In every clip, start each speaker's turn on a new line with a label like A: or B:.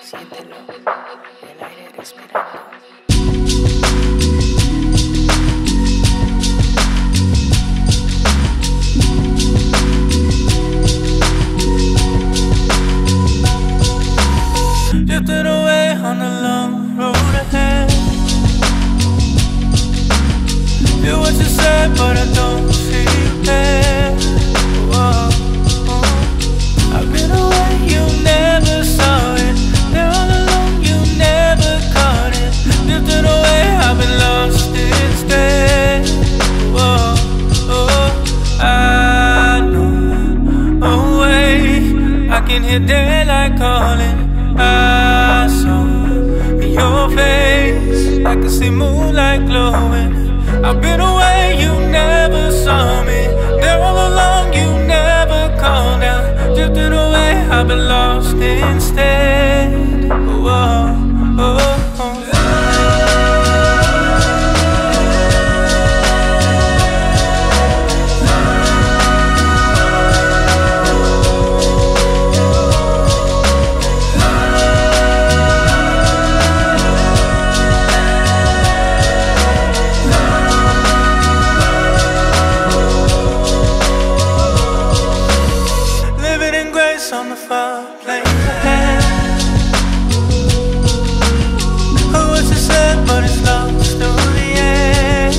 A: Siéntelo, el aire respirando.
B: Can hear daylight calling. I saw your face. I can see moonlight glowing. I've been away, you never saw me. There all along, you never called out. Drifted away, I've been lost instead. On the fireplace ahead. Oh, what you said, but it's lost through the end.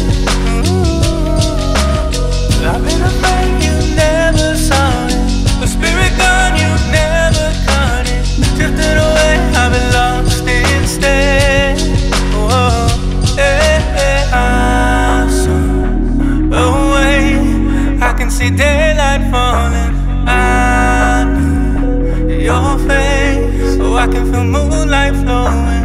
B: I've been afraid you never saw it. The spirit gone, you never caught it. Drifted away, I've been lost instead. Whoa, yeah, yeah. I saw a way. I can see daylight can feel moonlight flowing.